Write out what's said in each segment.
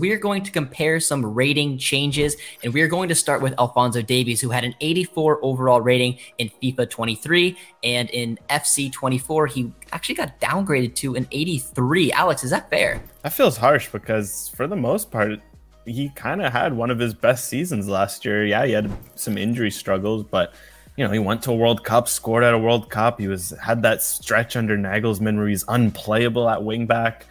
we are going to compare some rating changes, and we are going to start with Alphonso Davies, who had an 84 overall rating in FIFA 23, and in FC 24, he actually got downgraded to an 83. Alex, is that fair? That feels harsh because for the most part, he kind of had one of his best seasons last year. Yeah, he had some injury struggles, but you know, he went to a World Cup, scored at a World Cup. He was had that stretch under Nagelsmann where he's unplayable at wingback.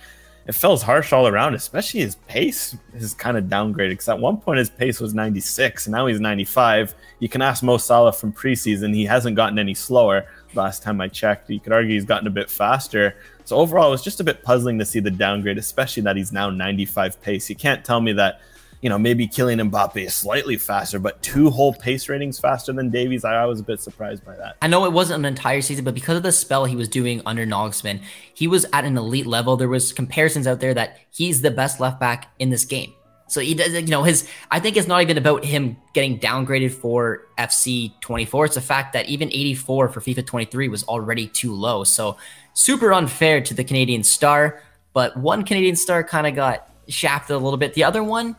It feels harsh all around, especially his pace is kind of downgraded. Because at one point his pace was 96, and now he's 95. You can ask Mo Salah from preseason; he hasn't gotten any slower. Last time I checked, you could argue he's gotten a bit faster. So overall, it was just a bit puzzling to see the downgrade, especially that he's now 95 pace. You can't tell me that you know, maybe Kylian Mbappe slightly faster, but two whole pace ratings faster than Davies. I, I, was a bit surprised by that. I know it wasn't an entire season, but because of the spell he was doing under Nagelsmann, he was at an elite level. There was comparisons out there that he's the best left back in this game. So he does, you know, his. I think it's not even about him getting downgraded for FC 24. It's the fact that even 84 for FIFA 23 was already too low. So super unfair to the Canadian star. But one Canadian star kind of got shafted a little bit. The other one,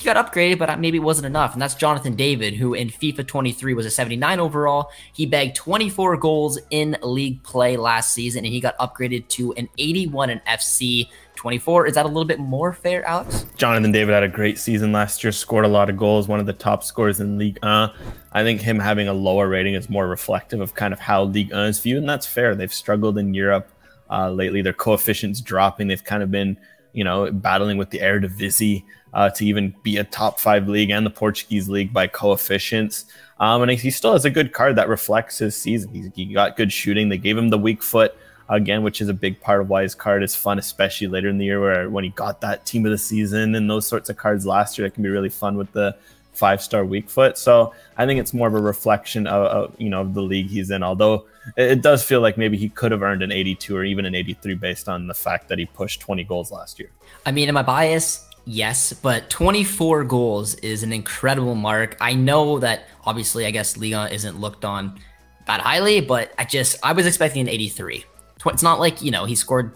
he got upgraded, but maybe it wasn't enough. And that's Jonathan David, who in FIFA 23 was a 79 overall. He bagged 24 goals in league play last season, and he got upgraded to an 81 in FC 24. Is that a little bit more fair, Alex? Jonathan David had a great season last year, scored a lot of goals, one of the top scorers in League Uh, I think him having a lower rating is more reflective of kind of how League Uh is viewed, and that's fair. They've struggled in Europe uh, lately. Their coefficients dropping. They've kind of been, you know, battling with the Eredivisie uh, to even be a top five league and the Portuguese league by coefficients. Um, and he still has a good card that reflects his season. He's, he got good shooting. They gave him the weak foot again, which is a big part of why his card is fun, especially later in the year where when he got that team of the season and those sorts of cards last year that can be really fun with the five star weak foot. So I think it's more of a reflection of, of, you know of the league he's in. Although it does feel like maybe he could have earned an 82 or even an 83 based on the fact that he pushed 20 goals last year. I mean, am I biased? Yes, but 24 goals is an incredible mark. I know that obviously, I guess Liga isn't looked on that highly, but I just I was expecting an 83. It's not like you know he scored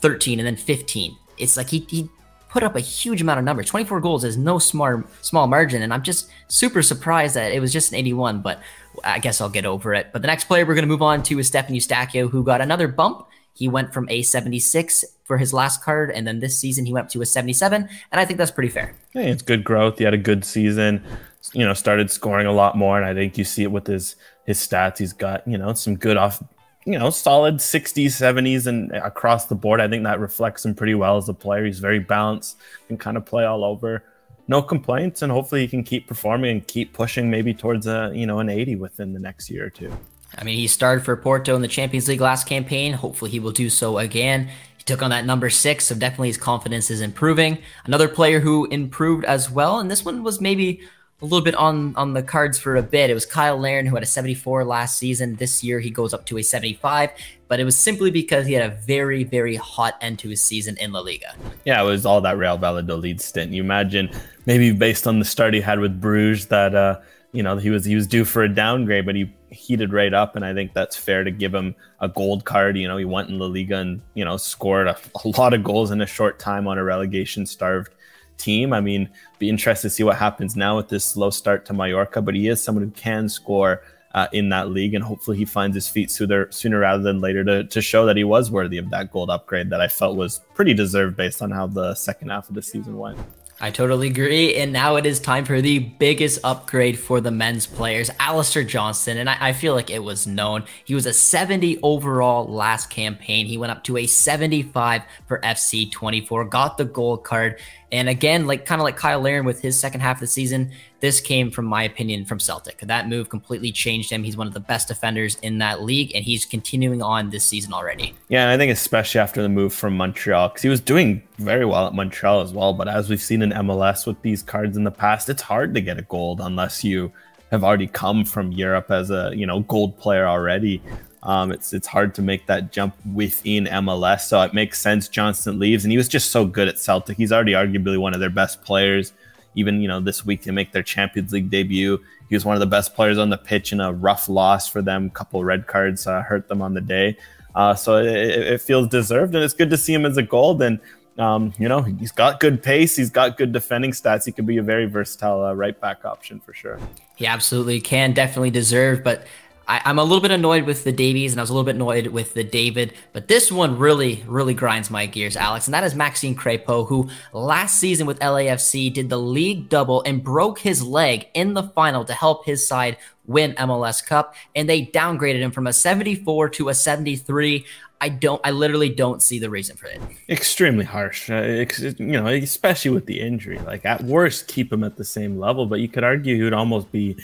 13 and then 15. It's like he he put up a huge amount of numbers. 24 goals is no smart small margin, and I'm just super surprised that it was just an 81. But I guess I'll get over it. But the next player we're going to move on to is Stephen Eustáquio, who got another bump he went from a 76 for his last card, and then this season he went up to a 77, and I think that's pretty fair. Yeah, it's good growth. He had a good season. You know, started scoring a lot more, and I think you see it with his his stats. He's got you know some good off, you know, solid 60s, 70s, and across the board. I think that reflects him pretty well as a player. He's very balanced, and kind of play all over. No complaints, and hopefully he can keep performing and keep pushing maybe towards a you know an 80 within the next year or two. I mean, he started for Porto in the Champions League last campaign. Hopefully, he will do so again. He took on that number six, so definitely his confidence is improving. Another player who improved as well, and this one was maybe a little bit on on the cards for a bit. It was Cyle Larin who had a 74 last season. This year he goes up to a 75, but it was simply because he had a very very hot end to his season in La Liga. Yeah, it was all that Real Valladolid stint. You imagine maybe based on the start he had with Bruges that uh, you know he was he was due for a downgrade, but he heated right up, and I think that's fair to give him a gold card. You know, he went in La Liga and you know scored a, a lot of goals in a short time on a relegation starved team. I mean, be interested to see what happens now with this slow start to Mallorca, but he is someone who can score. Uh, in that league, and hopefully he finds his feet sooner, sooner rather than later to, to show that he was worthy of that gold upgrade that I felt was pretty deserved based on how the second half of the season went. I totally agree. And now it is time for the biggest upgrade for the men's players, Alistair Johnston. And I, I, feel like it was known. He was a 70 overall last campaign. He went up to a 75 for FC 24, got the gold card. And again, like kind of like Cyle Larin with his second half of the season, this came from my opinion from Celtic. That move completely changed him. He's one of the best defenders in that league, and he's continuing on this season already. Yeah, and I think especially after the move from Montreal, because he was doing very well at Montreal as well. But as we've seen in MLS with these cards in the past, it's hard to get a gold unless you have already come from Europe as a you know gold player already. Um, it's it's hard to make that jump within MLS, so it makes sense. Johnston leaves, and he was just so good at Celtic. He's already arguably one of their best players. Even you know this week to make their Champions League debut, he was one of the best players on the pitch in a rough loss for them. A couple red cards uh, hurt them on the day, uh, so it, it, feels deserved, and it's good to see him as a gold. And um, you know, he's got good pace. He's got good defending stats. He could be a very versatile uh, right back option for sure. He absolutely can, definitely deserve. But I, am a little bit annoyed with the Davies and I was a little bit annoyed with the David, but this one really, really grinds my gears, Alex. And that is Maxime Crepeau, who last season with LAFC did the league double and broke his leg in the final to help his side win MLS Cup. And they downgraded him from a 74 to a 73. I don't. I literally don't see the reason for it. Extremely harsh, uh, you know, especially with the injury. Like at worst, keep him at the same level, but you could argue he would almost be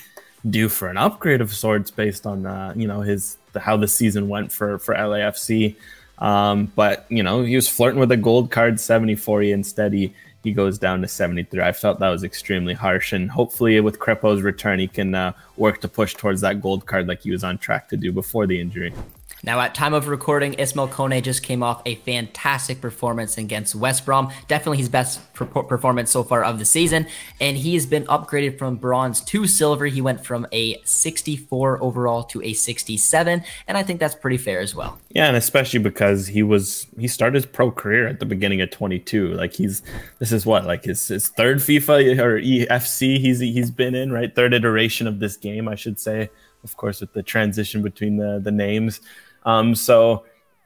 due for an upgrade of sorts based on uh, you know his the, how the season went for for LAFC. Um, but you know he was flirting with a gold card 74. Instead he he goes down to 73. I felt that was extremely harsh, and hopefully with Crepeau's return, he can uh, work to push towards that gold card like he was on track to do before the injury. Now, at time of recording, Ismail Kone just came off a fantastic performance against West Brom. Definitely his best performance so far of the season. And he's been upgraded from bronze to silver. He went from a 64 overall to a 67. And I think that's pretty fair as well. Yeah, and especially because he was, he started his pro career at the beginning of 22. Like he's, this is what, like his, his third FIFA or EFC he's, he's been in, right? Third iteration of this game, I should say. Of course, with the transition between the, the names. Um, so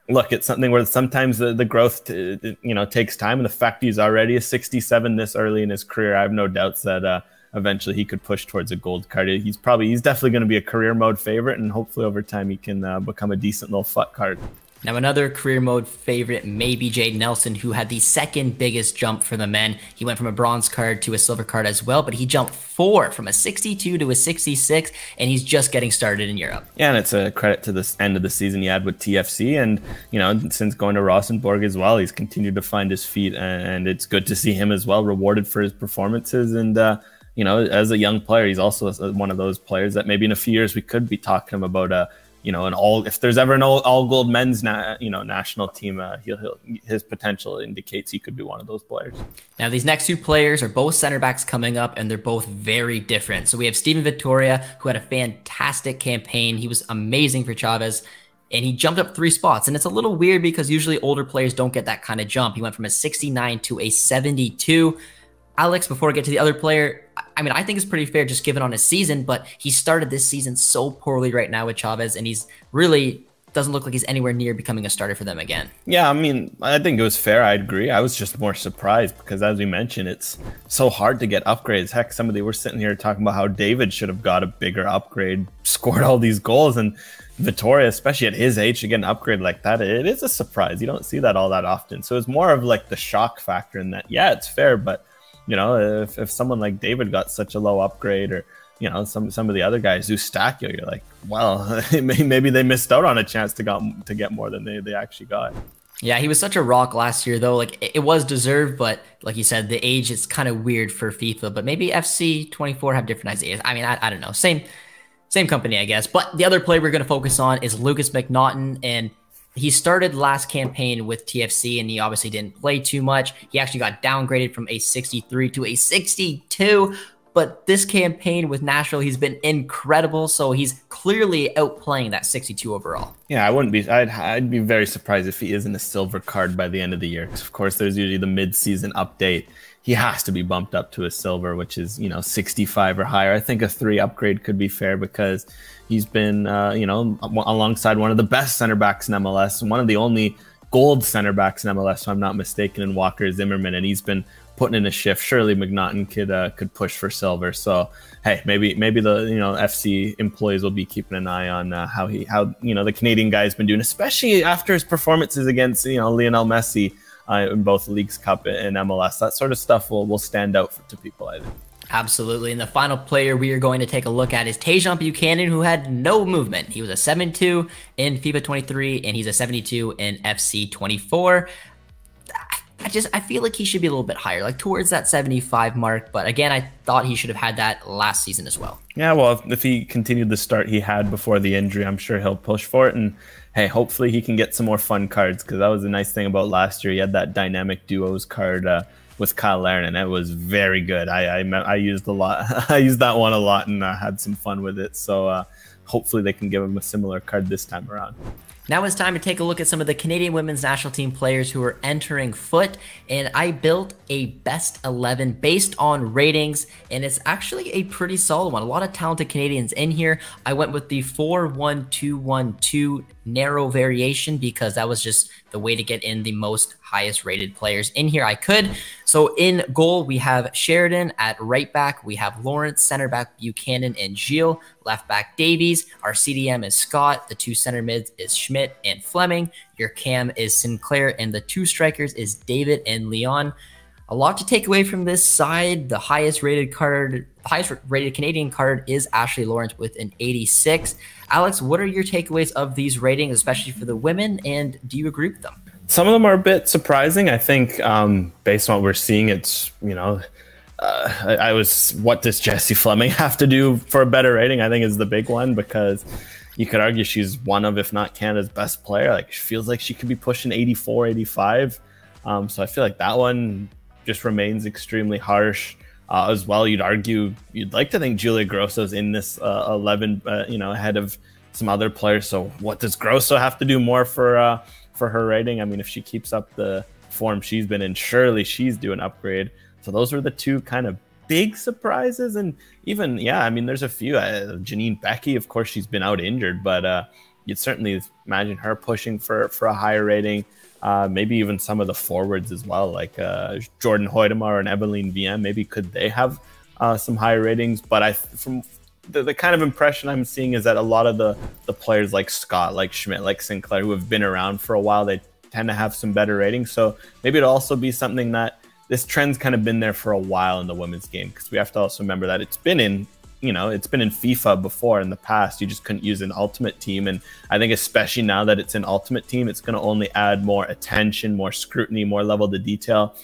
look, it's something where sometimes the, the growth, you know, takes time. And the fact he's already a 67 this early in his career, I have no doubts that uh, eventually he could push towards a gold card. He's probably, he's definitely going to be a career mode favorite. And hopefully over time he can uh, become a decent little FUT card. Now, another career mode favorite may be Jayden Nelson, who had the second biggest jump for the men. He went from a bronze card to a silver card as well, but he jumped four from a 62 to a 66, and he's just getting started in Europe. Yeah, and it's a credit to the end of the season he had with TFC, and you know, since going to Rosenborg as well, he's continued to find his feet, and it's good to see him as well rewarded for his performances and. Uh, you know, as a young player, he's also one of those players that maybe in a few years we could be talking about a you know, an all if there's ever an all, all gold men's na- you know national team, uh, he'll, he'll his potential indicates he could be one of those players. Now these next two players are both center backs coming up, and they're both very different. So we have Steven Vitória, who had a fantastic campaign. He was amazing for Chaves. And he jumped up three spots. And it's a little weird because usually older players don't get that kind of jump. He went from a 69 to a 72. Alex, before I get to the other player, I mean, I think it's pretty fair just given on his season, but he started this season so poorly right now with Chaves, and he's really doesn't look like he's anywhere near becoming a starter for them again. Yeah, I mean, I think it was fair. I agree. I was just more surprised because, as we mentioned, it's so hard to get upgrades. Heck, somebody were sitting here talking about how David should have got a bigger upgrade, scored all these goals, and Vitória, especially at his age, to get an upgrade like that, it is a surprise. You don't see that all that often. So it's more of like the shock factor in that, yeah, it's fair, but you know, if, if someone like David got such a low upgrade or, you know, some some of the other guys who stack you, you're like, well, maybe they missed out on a chance to got to get more than they, they actually got. Yeah, he was such a rock last year, though. Like it was deserved, but like you said, the age is kind of weird for FIFA. But maybe FC 24 have different ideas. I mean, I, I don't know. Same same company, I guess. But the other player we're going to focus on is Lukas MacNaughton, and he started last campaign with TFC and he obviously didn't play too much. He actually got downgraded from a 63 to a 62. But this campaign with Nashville, he's been incredible. So he's clearly outplaying that 62 overall. Yeah, I wouldn't be. I'd, I'd be very surprised if he isn't a silver card by the end of the year. Of course, there's usually the mid-season update. He has to be bumped up to a silver, which is you know 65 or higher. I think a three upgrade could be fair because He's been, uh, you know, alongside one of the best center backs in MLS one of the only gold center backs in MLS, if I'm not mistaken, in Walker Zimmerman, and he's been putting in a shift. Surely MacNaughton could uh, could push for silver. So hey, maybe maybe the you know FC employees will be keeping an eye on uh, how he how you know the Canadian guy's been doing, especially after his performances against you know Lionel Messi uh, in both Leagues Cup and MLS. That sort of stuff will will stand out for, to people. I think. Absolutely. And the final player we are going to take a look at is Tajon Buchanan, who had no movement. He was a 7-2 in FIFA 23, and he's a 72 in FC 24. I just I feel like he should be a little bit higher, like towards that 75 mark. But again, I thought he should have had that last season as well. Yeah, well, if, if he continued the start he had before the injury, I'm sure he'll push for it. And hey, hopefully he can get some more fun cards because that was a nice thing about last year. He had that dynamic duos card. Uh, with Cyle Larin, and it was very good. I, I I, used a lot. I used that one a lot and uh, had some fun with it. So uh, hopefully they can give him a similar card this time around. Now it's time to take a look at some of the Canadian women's national team players who are entering FUT. And I built a best 11 based on ratings, and it's actually a pretty solid one. A lot of talented Canadians in here. I went with the 4 1 2 1 2 narrow variation because that was just the way to get in the most highest rated players in here I could. So in goal, we have Sheridan at right back. We have Lawrence, center back Buchanan and Gilles, left back Davies. Our CDM is Scott. The two center mids is Schmidt and Fleming. Your cam is Sinclair and the two strikers is David and Leon. A lot to take away from this side. The highest rated card, highest rated Canadian card is Ashley Lawrence with an 86. Alex, what are your takeaways of these ratings, especially for the women, and do you agree with them? Some of them are a bit surprising. I think, um, based on what we're seeing, it's you know, uh, I, I, was what does Jessie Fleming have to do for a better rating? I think is the big one because you could argue she's one of, if not Canada's best player. Like she feels like she could be pushing 84, 85. Um, so I feel like that one just remains extremely harsh. Uh, as well, you'd argue you'd like to think Julia Grosso's in this uh, 11, uh, you know, ahead of some other players. So what does Grosso have to do more for uh, for her rating? I mean, if she keeps up the form she's been in, surely she's an upgrade. So those were the two kind of big surprises, and even yeah, I mean, there's a few. Uh, Janine Beckie of course, she's been out injured, but uh, you'd certainly imagine her pushing for for a higher rating. Uh, maybe even some of the forwards as well, like uh, Jordyn Huitema and Evelyne Viens. Maybe could they have uh, some higher ratings? But I, from the, the kind of impression I'm seeing is that a lot of the the players like Scott, like Schmidt, like Sinclair, who have been around for a while, they tend to have some better ratings. So maybe it'll also be something that this trend's kind of been there for a while in the women's game because we have to also remember that it's been in you know, it's been in FIFA before in the past. You just couldn't use an ultimate team. And I think, especially now that it's an ultimate team, it's going to only add more attention, more scrutiny, more level to detail.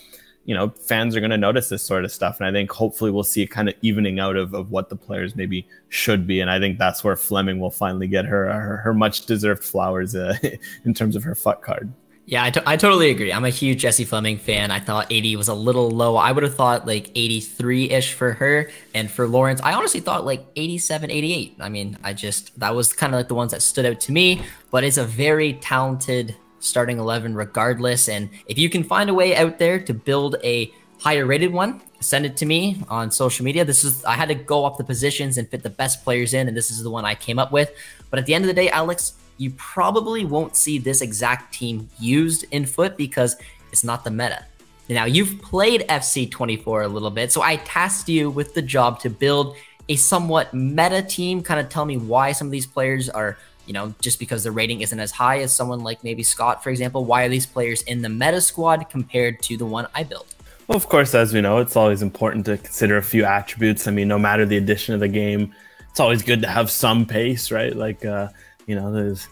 You know, fans are going to notice this sort of stuff. And I think hopefully we'll see a kind of evening out of, of what the players maybe should be. And I think that's where Fleming will finally get her, her, her much deserved flowers uh, in terms of her FUT card. Yeah, I, I totally agree. I'm a huge Jessie Fleming fan. I thought 80 was a little low. I would have thought like 83 ish for her. And for Lawrence, I honestly thought like 87, 88. I mean, I just, that was kind of like the ones that stood out to me. But it's a very talented starting 11 regardless. And if you can find a way out there to build a higher rated one, send it to me on social media. This is, I had to go up the positions and fit the best players in. And this is the one I came up with. But at the end of the day, Alex, you probably won't see this exact team used in FUT because it's not the meta. Now, you've played FC24 a little bit, so I tasked you with the job to build a somewhat meta team. Kind of tell me why some of these players are, you know, just because the rating isn't as high as someone like maybe Scott, for example. Why are these players in the meta squad compared to the one I built? Well, of course, as we know, it's always important to consider a few attributes. I mean, no matter the addition of the game, it's always good to have some pace, right? Like, uh, you know, there's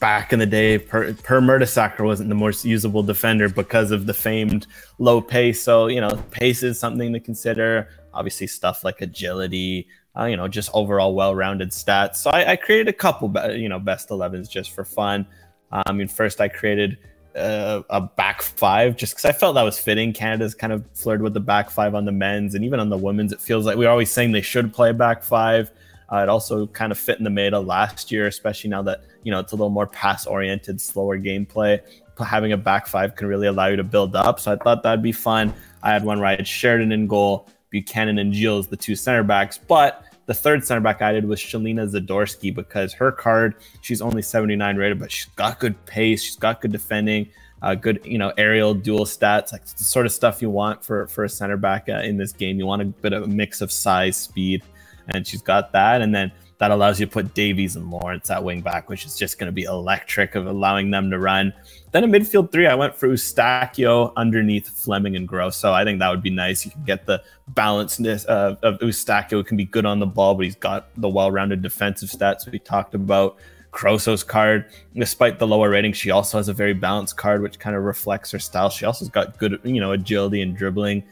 back in the day, Per, per Mertesacker wasn't the most usable defender because of the famed low pace. So, you know, pace is something to consider. Obviously, stuff like agility, uh, you know, just overall well-rounded stats. So I, I created a couple, you know, best 11s just for fun. Uh, I mean, first I created uh, a back five just because I felt that was fitting. Canada's kind of flirted with the back five on the men's and even on the women's. It feels like we are always saying they should play back five. Uh, it also kind of fit in the meta last year, especially now that you know it's a little more pass oriented, slower gameplay. Having a back five can really allow you to build up. So I thought that'd be fun. I had one where I had Sheridan in goal, Buchanan and Gilles, the two center backs. But the third center back I did was Shelina Zadorsky because her card, she's only 79 rated, but she's got good pace, she's got good defending, uh, good you know aerial dual stats, like the sort of stuff you want for for a center back uh, in this game. You want a bit of a mix of size, speed, and she's got that. And then that allows you to put Davies and Lawrence at wing back, which is just going to be electric of allowing them to run. Then in midfield three, I went for Eustáquio underneath Fleming and Grosso. I think that would be nice. You can get the balancedness uh, of Eustáquio. It can be good on the ball, but he's got the well-rounded defensive stats we talked about. Grosso's card, despite the lower rating, she also has a very balanced card, which kind of reflects her style. She also has got good, you know, agility and dribbling.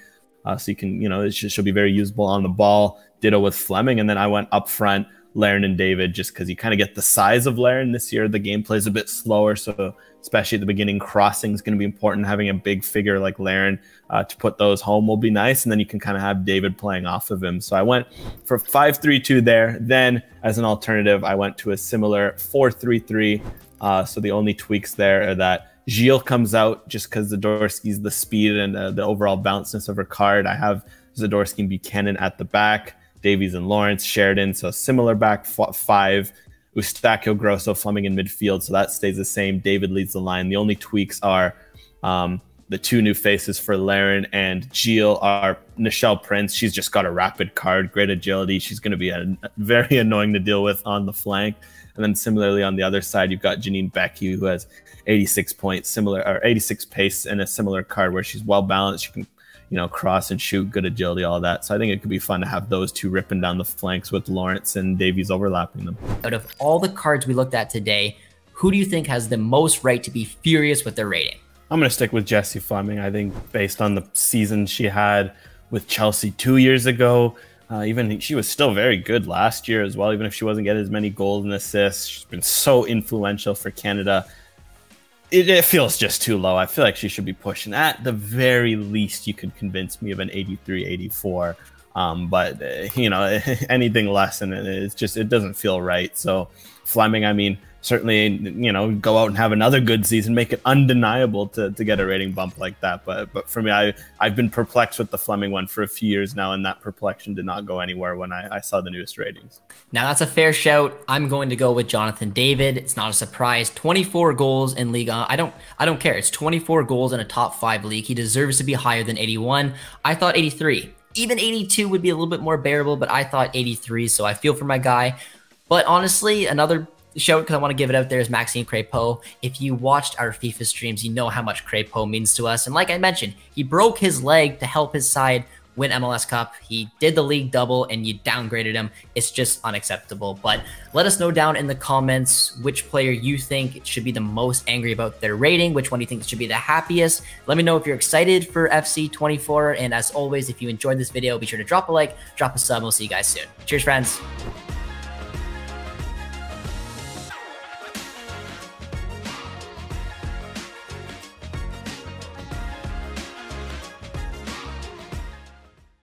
Uh, so you can, you know, she'll be very usable on the ball. Ditto with Fleming. And then I went up front, Larin and David, just because you kind of get the size of Larin this year. The gameplay is a bit slower. So, especially at the beginning, crossing is going to be important. Having a big figure like Larin uh, to put those home will be nice. And then you can kind of have David playing off of him. So, I went for 5 3 2 there. Then, as an alternative, I went to a similar 4 3 3 Uh, so the only tweaks there are that Gilles comes out just because Zadorsky's the speed and uh, the overall bounceness of her card. I have Zadorsky and Buchanan at the back, Davies and Lawrence, Sheridan. So similar back five. Eustáquio, Grosso, Fleming in midfield. So that stays the same. David leads the line. The only tweaks are um, the two new faces for Larin and Gilles are Nichelle Prince. She's just got a rapid card, great agility. She's going to be a, very annoying to deal with on the flank. And then similarly on the other side, you've got Janine Beckie, who has 86 points, similar or 86 pace, and a similar card where she's well balanced. She can, you know, cross and shoot, good agility, all that. So I think it could be fun to have those two ripping down the flanks with Lawrence and Davies overlapping them. Out of all the cards we looked at today, who do you think has the most right to be furious with their rating? I'm going to stick with Jessie Fleming. I think based on the season she had with Chelsea two years ago, uh, even she was still very good last year as well, even if she wasn't getting as many goals and assists. She's been so influential for Canada. It, it, feels just too low. I feel like she should be pushing. At the very least, you could convince me of an 83, 84. Um, but, uh, you know, anything less than it is just, it doesn't feel right. So, Fleming, I mean, certainly you know go out and have another good season make it undeniable to, to get a rating bump like that. But but for me i i've been perplexed with the fleming one for a few years now and that perplexion did not go anywhere when i, I saw the newest ratings. Now that's a fair shout. I'm going to go with jonathan david. It's not a surprise. 24 goals in liga. I don't i don't care. It's 24 goals in a top five league. He deserves to be higher than 81 i thought 83 even 82 would be a little bit more bearable but i thought 83 so i feel for my guy. But honestly another show it because I want to give it out there is Maxime Crepeau. If you watched our FIFA streams, you know how much Crepeau means to us. And like I mentioned, he broke his leg to help his side win MLS Cup. He did the league double and you downgraded him. It's just unacceptable. But let us know down in the comments which player you think should be the most angry about their rating, which one do you think should be the happiest. Let me know if you're excited for FC 24. And as always, if you enjoyed this video, be sure to drop a like, drop a sub. We'll see you guys soon. Cheers, friends.